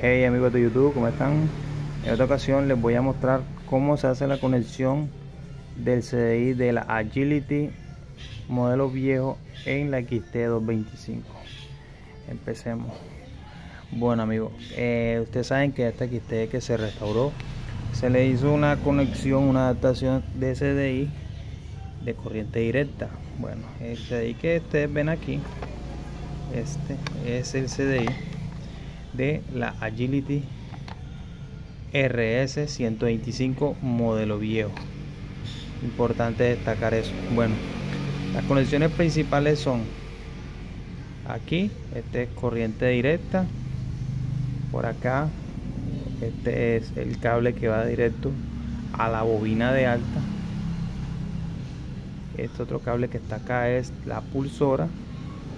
Hey amigos de YouTube, ¿cómo están? En esta ocasión les voy a mostrar cómo se hace la conexión del CDI de la Agility modelo viejo en la XT225. Empecemos. Bueno amigos, eh, ustedes saben que esta XT que se restauró, se le hizo una conexión, una adaptación de CDI de corriente directa. Bueno, el CDI que ustedes ven aquí, este es el CDI de la Agility RS 125 modelo viejo. Importante destacar eso. Bueno, las conexiones principales son aquí, este es corriente directa. Por acá, este es el cable que va directo a la bobina de alta. Este otro cable que está acá es la pulsora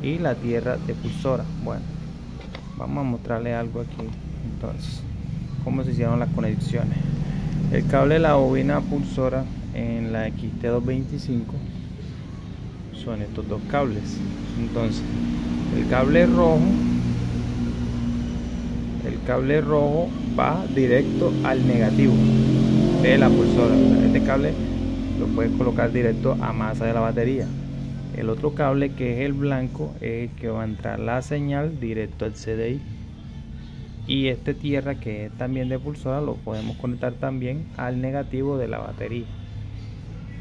y la tierra de pulsora. Bueno, vamos a mostrarle algo aquí entonces cómo se hicieron las conexiones. El cable de la bobina pulsora en la XT225 son estos dos cables. Entonces el cable rojo el cable rojo va directo al negativo de la pulsora. Este cable lo puedes colocar directo a masa de la batería el otro cable que es el blanco es el que va a entrar la señal directo al CDI y este tierra que es también de pulsora lo podemos conectar también al negativo de la batería.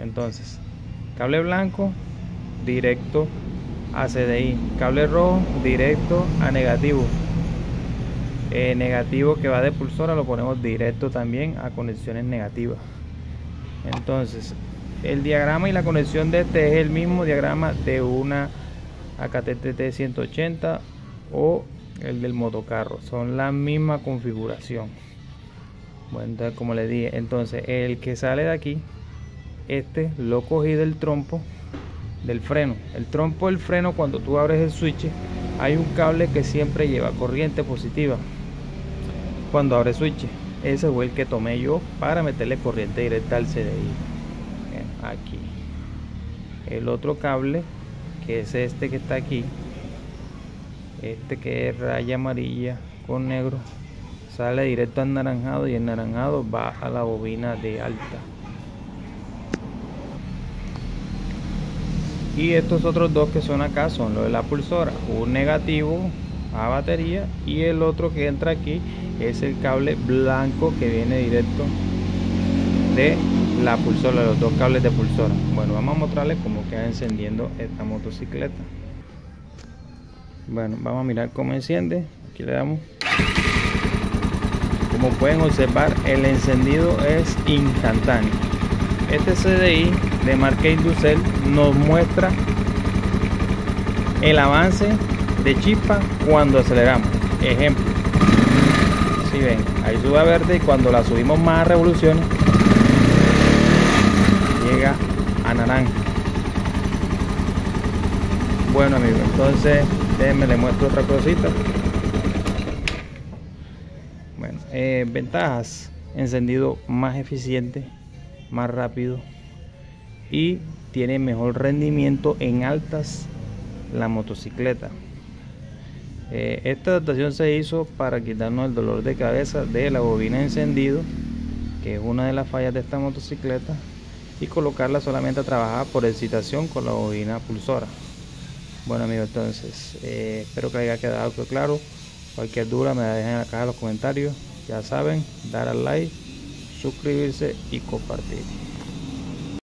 Entonces cable blanco directo a CDI cable rojo directo a negativo. Eh, negativo que va de pulsora lo ponemos directo también a conexiones negativas. Entonces el diagrama y la conexión de este es el mismo diagrama de una AKTT 180 o el del motocarro. Son la misma configuración. Bueno entonces como le dije entonces el que sale de aquí este lo cogí del trompo del freno. El trompo del freno cuando tú abres el switch hay un cable que siempre lleva corriente positiva cuando abre switch. Ese fue el que tomé yo para meterle corriente directa al CDI aquí. El otro cable que es este que está aquí este que es raya amarilla con negro sale directo al naranjado y el naranjado va a la bobina de alta. Y estos otros dos que son acá son los de la pulsora un negativo a batería y el otro que entra aquí es el cable blanco que viene directo de la pulsora, los dos cables de pulsora. Bueno, vamos a mostrarles cómo queda encendiendo esta motocicleta. Bueno, vamos a mirar cómo enciende. Aquí le damos. Como pueden observar, el encendido es instantáneo. Este CDI de marca Inducel nos muestra el avance de chispa cuando aceleramos. Ejemplo, si ven, ahí sube verde y cuando la subimos más revoluciones llega a bueno amigos entonces déjenme le muestro otra cosita. Bueno eh, ventajas. Encendido más eficiente más rápido y tiene mejor rendimiento en altas la motocicleta. Eh, esta adaptación se hizo para quitarnos el dolor de cabeza de la bobina encendido que es una de las fallas de esta motocicleta y colocarla solamente a trabajar por excitación con la bobina pulsora. Bueno amigos entonces eh, espero que haya quedado claro. Cualquier duda me la dejen en la caja de los comentarios. Ya saben dar al like suscribirse y compartir